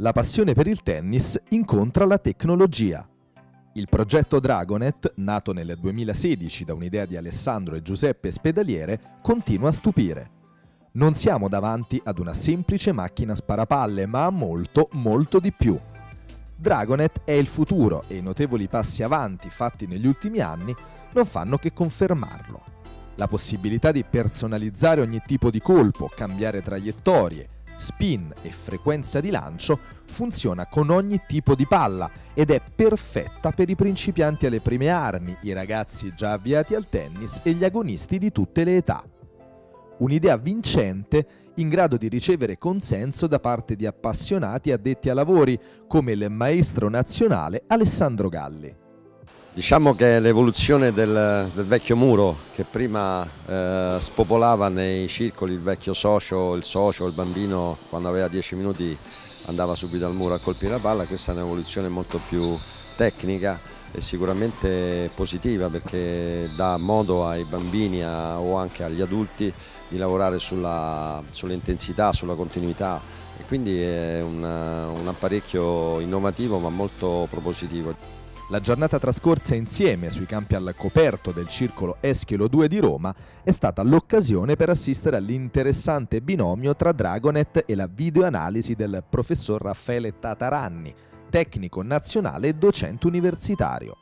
La passione per il tennis incontra la tecnologia. Il progetto Dragonet, nato nel 2016 da un'idea di Alessandro e Giuseppe Spedaliere, continua a stupire. Non siamo davanti ad una semplice macchina sparapalle, ma a molto, molto di più. Dragonet è il futuro e i notevoli passi avanti fatti negli ultimi anni non fanno che confermarlo. La possibilità di personalizzare ogni tipo di colpo, cambiare traiettorie, spin e frequenza di lancio funziona con ogni tipo di palla ed è perfetta per i principianti alle prime armi, i ragazzi già avviati al tennis e gli agonisti di tutte le età. Un'idea vincente in grado di ricevere consenso da parte di appassionati addetti a lavori come il maestro nazionale Alessandro Galli. Diciamo che l'evoluzione del, del, vecchio muro che prima eh, spopolava nei circoli il vecchio socio, il socio, il bambino quando aveva 10 minuti andava subito al muro a colpire la palla, questa è un'evoluzione molto più tecnica e sicuramente positiva perché dà modo ai bambini a, o anche agli adulti di lavorare sull'intensità, sulla continuità e quindi è un, un apparecchio innovativo ma molto propositivo. La giornata trascorsa insieme sui campi al coperto del circolo Eschilo 2 di Roma è stata l'occasione per assistere all'interessante binomio tra Dragonet e la videoanalisi del professor Raffaele Tataranni, tecnico nazionale e docente universitario.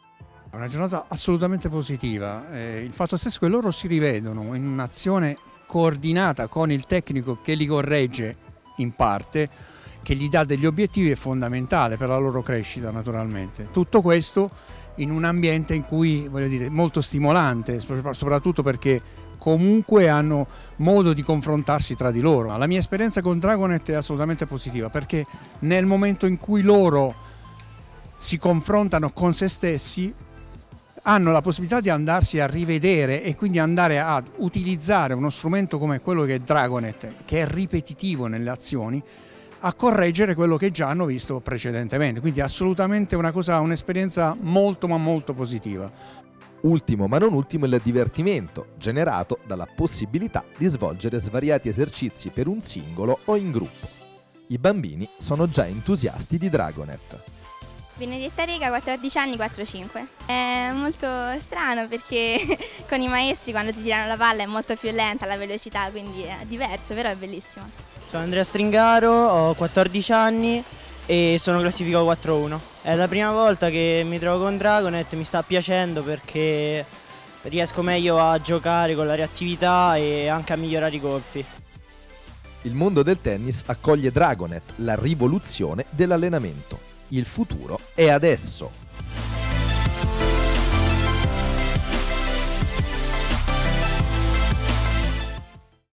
È una giornata assolutamente positiva, eh, il fatto stesso che loro si rivedono in un'azione coordinata con il tecnico che li corregge in parte che gli dà degli obiettivi è fondamentale per la loro crescita naturalmente. Tutto questo in un ambiente in cui, voglio dire, molto stimolante, soprattutto perché comunque hanno modo di confrontarsi tra di loro. La mia esperienza con Dragonet è assolutamente positiva perché nel momento in cui loro si confrontano con se stessi hanno la possibilità di andarsi a rivedere e quindi andare a utilizzare uno strumento come quello che è Dragonet, che è ripetitivo nelle azioni, a correggere quello che già hanno visto precedentemente. Quindi assolutamente una cosa, un'esperienza molto ma molto positiva. Ultimo ma non ultimo il divertimento, generato dalla possibilità di svolgere svariati esercizi per un singolo o in gruppo. I bambini sono già entusiasti di Dragonet. Benedetta Rega, 14 anni, 4-5. È molto strano perché con i maestri quando ti tirano la palla è molto più lenta la velocità, quindi è diverso, però è bellissimo. Sono Andrea Stringaro, ho 14 anni e sono classificato 4-1. È la prima volta che mi trovo con Dragonet, mi sta piacendo perché riesco meglio a giocare con la reattività e anche a migliorare i colpi. Il mondo del tennis accoglie Dragonet, la rivoluzione dell'allenamento. Il futuro è adesso.